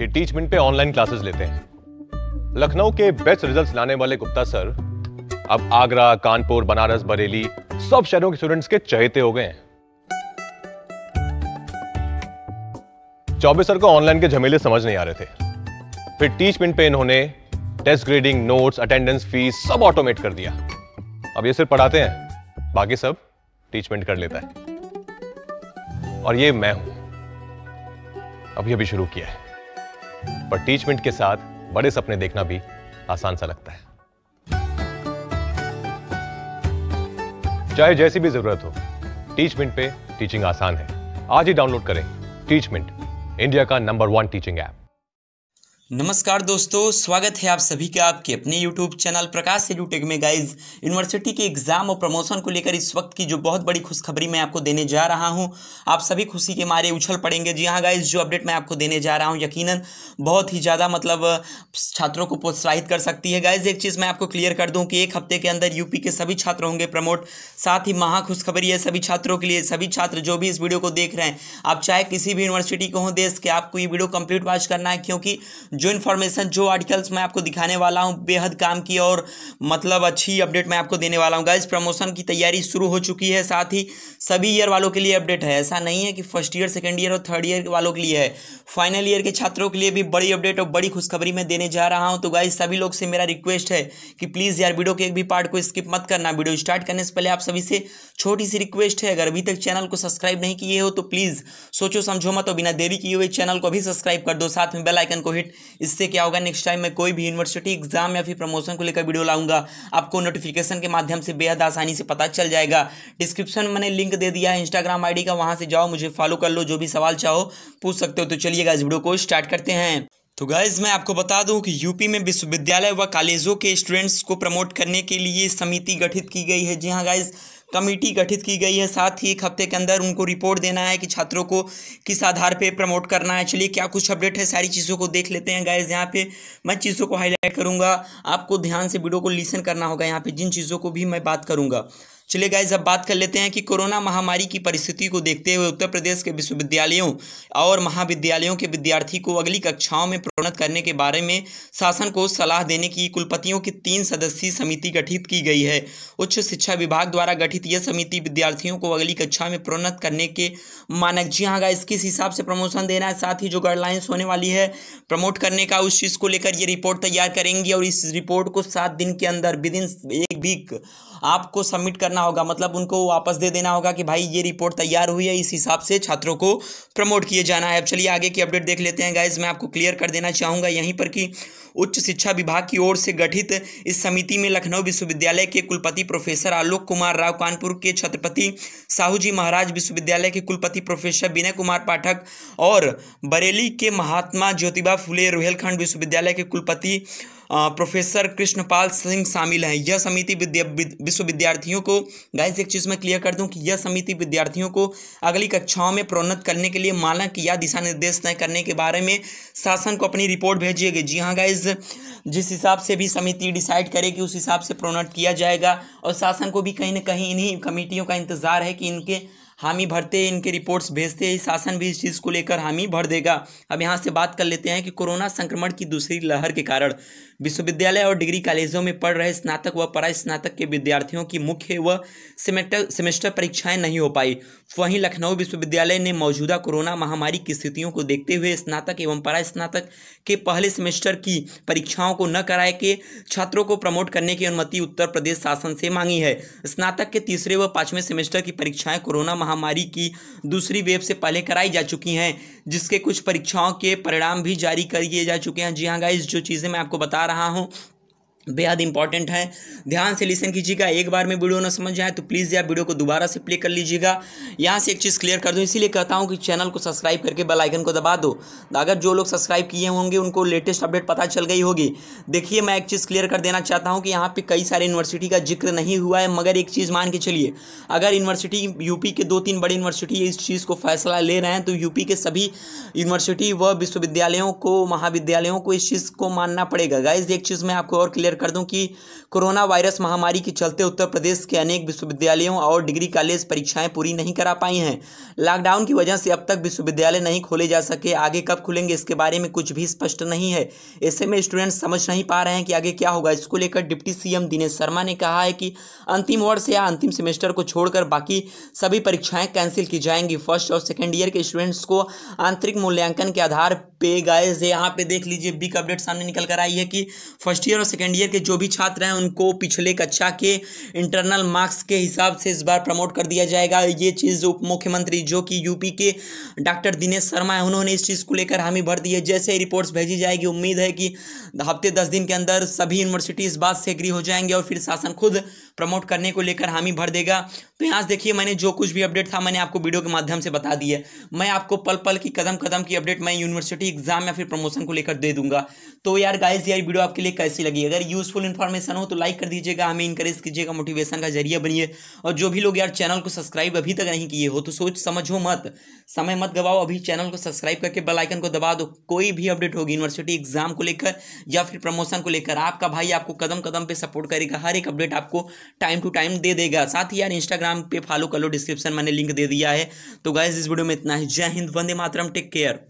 ये टीचमेंट पे online classes लेते हैं। लखनऊ के बेस्ट रिजल्ट्स लाने वाले गुप्ता सर अब आगरा, कानपुर, बनारस, बरेली, सब शहरों के स्टूडेंट्स के चहेते हो गए हैं। चौबे सर को ऑनलाइन के झमेले समझ नहीं आ रहे थे। फिर टीचमेंट पे इन्होंने test grading notes attendance fees सब ऑटोमेट कर दिया। अब ये सिर्फ़ पढ़ाते हैं, बाकी सब टीचमेंट कर लेता है। और ये मैं हूँ। अभी अभी शुरू किया है। पर टीचमेंट के साथ बड़े सपने देखना भी आसान सा लगता है। चाहे जैसी भी ज़रूरत हो टीचमेंट पे टीचिंग आसान है। आज ही डाउनलोड करें टीचमेंट इंडिया का नंबर वन टीचिंग ऐप नमस्कार दोस्तों, स्वागत है आप सभी का आपके अपने YouTube चैनल प्रकाश एडुटेक में। गाइज़ यूनिवर्सिटी के एग्ज़ाम और प्रमोशन को लेकर इस वक्त की जो बहुत बड़ी खुशखबरी मैं आपको देने जा रहा हूँ, आप सभी खुशी के मारे उछल पड़ेंगे। जी हाँ गाइज़ जो अपडेट मैं आपको देने जा रहा हूँ, यकीनन बहुत ही ज़्यादा मतलब छात्रों को प्रोत्साहित कर सकती है। गाइज़ एक चीज़ मैं आपको क्लियर कर दूँ कि एक हफ़्ते के अंदर यूपी के सभी छात्र होंगे प्रमोट। साथ ही महा खुशखबरी है सभी छात्रों के लिए, सभी छात्र जो भी इस वीडियो को देख रहे हैं, आप चाहे किसी भी यूनिवर्सिटी को हों, देश के आपको ये वीडियो कंप्लीट वॉच करना है, क्योंकि जो इन्फॉर्मेशन जो आर्टिकल्स मैं आपको दिखाने वाला हूँ, बेहद काम की और मतलब अच्छी अपडेट मैं आपको देने वाला हूँ। गाइज़ प्रमोशन की तैयारी शुरू हो चुकी है, साथ ही सभी ईयर वालों के लिए अपडेट है। ऐसा नहीं है कि फ़र्स्ट ईयर सेकेंड ईयर और थर्ड ईयर वालों के लिए है। फाइनल ईयर के छात्रों के लिए भी बड़ी अपडेट और बड़ी खुशखबरी मैं देने जा रहा हूँ। तो गाइज़ सभी लोग से मेरा रिक्वेस्ट है कि प्लीज़ यार वीडियो के एक भी पार्ट को स्किप मत करना। वीडियो स्टार्ट करने से पहले आप सभी से छोटी सी रिक्वेस्ट है। अगर अभी तक चैनल को सब्सक्राइब नहीं किए हो तो प्लीज़ सोचो, समझो मत और बिना देरी किए हुए चैनल को भी सब्सक्राइब कर दो। साथ में बेल आइकन को हिट इससे क्या होगा? नेक्स्ट टाइम मैं कोई भी यूनिवर्सिटी एग्ज़ाम या फिर प्रमोशन को लेकर वीडियो लाऊँगा, आपको नोटिफिकेशन के माध्यम से बेहद आसानी से पता चल जाएगा। डिस्क्रिप्शन में मैंने लिंक दे दिया है इंस्टाग्राम आईडी का, वहाँ से जाओ, मुझे फॉलो कर लो, जो भी सवाल चाहो, पूछ सकते हो। तो चलिएगा इस वीडियो को स्टार्ट करते हैं। तो गाइज़ मैं आपको बता दूँ कि यूपी में विश्वविद्यालय व कॉलेजों के स्टूडेंट्स को प्रमोट करने के लिए समिति गठित की गई है। जी हाँ गाइज़ कमेटी गठित की गई है। साथ ही एक हफ़्ते के अंदर उनको रिपोर्ट देना है कि छात्रों को किस आधार पर प्रमोट करना है। चलिए, क्या कुछ अपडेट है? सारी चीज़ों को देख लेते हैं गाइज़ यहाँ पे मैं चीज़ों को हाईलाइट करूँगा। आपको ध्यान से वीडियो को लिसन करना होगा। यहाँ पे जिन चीज़ों को भी मैं बात करूँगा। चलिए गाइज़ अब बात कर लेते हैं कि कोरोना महामारी की परिस्थिति को देखते हुए उत्तर प्रदेश के विश्वविद्यालयों और महाविद्यालयों के विद्यार्थी को अगली कक्षाओं में प्रोन्नत करने के बारे में शासन को सलाह देने की कुलपतियों की तीन सदस्यीय समिति गठित की गई है। उच्च शिक्षा विभाग द्वारा गठित यह समिति विद्यार्थियों को अगली कक्षा में प्रोन्नत करने के मानक, जी हाँ गाइज़ किस हिसाब से प्रमोशन देना है? साथ ही जो गाइडलाइंस होने वाली है प्रमोट करने का उस चीज़ को लेकर ये रिपोर्ट तैयार करेंगी और इस रिपोर्ट को सात दिन के अंदर विद इन एक वीक आपको सबमिट करना होगा। मतलब उनको वापस दे देना होगा कि भाई ये रिपोर्ट तैयार हुई है, इस हिसाब से छात्रों को प्रमोट किए जाना है। अब चलिए आगे की अपडेट देख लेते हैं गाइज़ मैं आपको क्लियर कर देना चाहूँगा यहीं पर कि उच्च शिक्षा विभाग की ओर से गठित इस समिति में लखनऊ विश्वविद्यालय के कुलपति प्रोफेसर आलोक कुमार राव, कानपुर के छत्रपति साहू जी महाराज, विश्वविद्यालय के कुलपति प्रोफेसर विनय कुमार पाठक और बरेली के महात्मा ज्योतिबा फुले, रोहेलखंड विश्वविद्यालय के कुलपति प्रोफेसर कृष्णपाल सिंह शामिल हैं। यह समिति विश्व विद्यार्थियों को गाइस एक चीज़ मैं क्लियर कर दूँ कि यह समिति विद्यार्थियों को अगली कक्षाओं में प्रोन्नत करने के लिए मानक या दिशा निर्देश तय करने के बारे में शासन को अपनी रिपोर्ट भेजिएगी जी हाँ गाइज़ जिस हिसाब से भी समिति डिसाइड करेगी उस हिसाब से प्रोन्नत किया जाएगा और शासन को भी कहीं ना कहीं इन्हीं कमेटियों का इंतज़ार है कि इनके हामी भरते, इनके रिपोर्ट्स भेजते ही शासन भी इस चीज़ को लेकर हामी भर देगा। अब यहाँ से बात कर लेते हैं कि कोरोना संक्रमण की दूसरी लहर के कारण विश्वविद्यालय और डिग्री कॉलेजों में पढ़ रहे स्नातक व परा स्नातक के विद्यार्थियों की मुख्य व सेमेस्टर सेमेस्टर परीक्षाएँ नहीं हो पाई। वहीं लखनऊ विश्वविद्यालय ने मौजूदा कोरोना महामारी की स्थितियों को देखते हुए स्नातक एवं परा स्नातक के पहले सेमेस्टर की परीक्षाओं को न कराए के छात्रों को प्रमोट करने की अनुमति उत्तर प्रदेश शासन से मांगी है। स्नातक के तीसरे व पाँचवें सेमेस्टर की परीक्षाएँ कोरोना महामारी की दूसरी वेब से पहले कराई जा चुकी हैं, जिसके कुछ परीक्षाओं के परिणाम भी जारी कर दिए जा चुके हैं। जी हाँ गाइज़ जो चीज़ें मैं आपको बता रहा हूँ बेहद इंपॉर्टेंट है। ध्यान से लिसन कीजिएगा। एक बार में वीडियो ना समझ जाए तो प्लीज़ यार वीडियो को दोबारा से प्ले कर लीजिएगा। यहाँ से एक चीज़ क्लियर कर दूँ, इसीलिए कहता हूँ कि चैनल को सब्सक्राइब करके बेल आइकन को दबा दो। अगर जो लोग सब्सक्राइब किए होंगे, उनको लेटेस्ट अपडेट पता चल गई होगी। देखिए, मैं एक चीज़ क्लियर कर देना चाहता हूँ कि यहाँ पर कई सारे यूनिवर्सिटी का ज़िक्र नहीं हुआ है, मगर एक चीज़ मान के चलिए। अगर यूनिवर्सिटी यूपी के दो तीन बड़ी यूनिवर्सिटी इस चीज़ को फैसला ले रहे हैं तो यूपी के सभी यूनिवर्सिटी व विश्वविद्यालयों को, महाविद्यालयों को इस चीज़ को मानना पड़ेगा। गाइज़ एक चीज़ मैं आपको और क्लियर कर दूँ कि कोरोना वायरस महामारी के चलते उत्तर प्रदेश के अनेक विश्वविद्यालयों और डिग्री कॉलेज परीक्षाएँ पूरी नहीं करा पाई हैं। लॉकडाउन की वजह से अब तक विश्वविद्यालय नहीं खोले जा सके। आगे कब खुलेंगे, इसके बारे में कुछ भी स्पष्ट नहीं है। ऐसे में स्टूडेंट समझ नहीं पा रहे हैं कि आगे क्या होगा। इसको लेकर डिप्टी सीएम दिनेश शर्मा ने कहा है कि अंतिम वर्ष या अंतिम सेमेस्टर को छोड़कर बाकी सभी परीक्षाएँ कैंसिल की जाएँगी। फ़र्स्ट और सेकेंड ईयर के स्टूडेंट्स को आंतरिक मूल्यांकन के आधार पे गाइस यहाँ पे देख लीजिए बिग अपडेट सामने निकल कर आई है कि फ़र्स्ट ईयर और सेकेंड ईयर के जो भी छात्र हैं, उनको पिछले कक्षा के इंटरनल मार्क्स के हिसाब से इस बार प्रमोट कर दिया जाएगा। ये चीज़ उप मुख्यमंत्री जो कि यूपी के डॉक्टर दिनेश शर्मा है, उन्होंने इस चीज़ को लेकर हामी भर दी है। जैसे ही रिपोर्ट्स भेजी जाएगी, उम्मीद है कि हफ़्ते दस दिन के अंदर सभी यूनिवर्सिटी इस बात से एग्री हो जाएँगे और फिर शासन खुद प्रमोट करने को लेकर हामी भर देगा। तो यहाँ से देखिए, मैंने जो कुछ भी अपडेट था, मैंने आपको वीडियो के माध्यम से बता दी है। मैं आपको पल पल की कदम कदम की अपडेट मैं यूनिवर्सिटी एग्ज़ाम या फिर प्रमोशन को लेकर दे दूँगा। तो यार गाइस यार वीडियो आपके लिए कैसी लगी? अगर यूजफुल इन्फॉर्मेशन हो तो लाइक कर दीजिएगा, हमें इंकरेज कीजिएगा मोटिवेशन का ज़रिया बनिए। और जो भी लोग यार चैनल को सब्सक्राइब अभी तक नहीं किए हो तो सोच समझो मत। समय मत गवाओ, अभी चैनल को सब्सक्राइब करके बेल आइकन को दबा दो। कोई भी अपडेट होगी यूनिवर्सिटी एग्ज़ाम को लेकर या फिर प्रमोशन को लेकर, आपका भाई आपको कदम कदम पे सपोर्ट करेगा। हर एक अपडेट आपको टाइम टू टाइम दे देगा। साथ ही यार इंस्टाग्राम पे फॉलो कर लो डिस्क्रिप्शन मैंने लिंक दे दिया है। तो गाइज़ इस वीडियो में इतना ही। जय हिंद, वंदे मातरम टेक केयर